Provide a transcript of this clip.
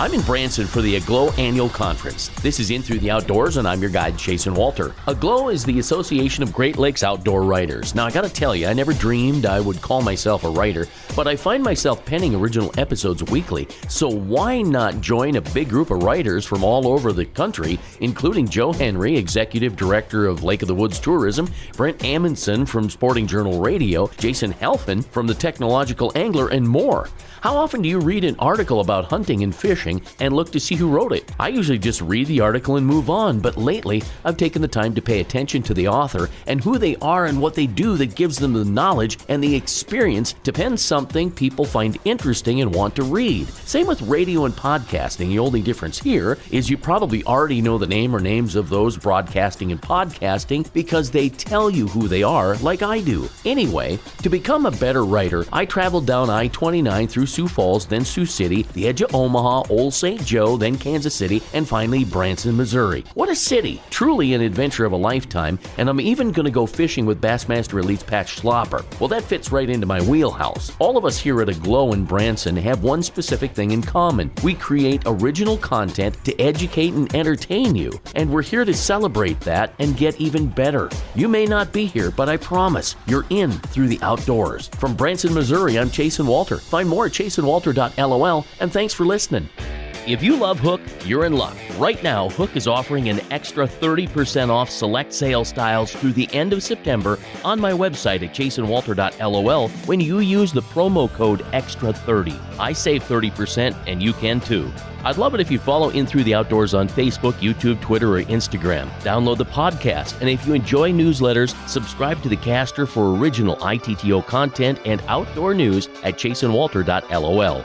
I'm in Branson for the AGLOW Annual Conference. This is In Thru the Outdoors, and I'm your guide, Chasen Walter. AGLOW is the Association of Great Lakes Outdoor Writers. Now, I gotta tell you, I never dreamed I would call myself a writer, but I find myself penning original episodes weekly. So why not join a big group of writers from all over the country, including Joe Henry, Executive Director of Lake of the Woods Tourism, Brent Amundsen from Sporting Journal Radio, Jason Halfen from the Technological Angler, and more? How often do you read an article about hunting and fishing and look to see who wrote it? I usually just read the article and move on, but lately I've taken the time to pay attention to the author and who they are and what they do that gives them the knowledge and the experience to pen something people find interesting and want to read. Same with radio and podcasting. The only difference here is you probably already know the name or names of those broadcasting and podcasting because they tell you who they are, like I do. Anyway, to become a better writer, I traveled down I 29 through Sioux Falls, then Sioux City, the edge of Omaha, St. Joe, then Kansas City, and finally Branson, Missouri. What a city! Truly an adventure of a lifetime, and I'm even going to go fishing with Bassmaster Elite's Pat Schlapper. Well, that fits right into my wheelhouse. All of us here at AGLOW in Branson have one specific thing in common. We create original content to educate and entertain you, and we're here to celebrate that and get even better. You may not be here, but I promise you're in through the outdoors. From Branson, Missouri, I'm Chasen Walter. Find more at jasonwalter.lol, and thanks for listening. If you love HUK, you're in luck. Right now, HUK is offering an extra 30% off select sale styles through the end of September on my website at jasonwalter.lol when you use the promo code EXTRA30. I save 30% and you can too. I'd love it if you follow In Thru the Outdoors on Facebook, YouTube, Twitter, or Instagram. Download the podcast, and if you enjoy newsletters, subscribe to the caster for original ITTO content and outdoor news at jasonwalter.lol.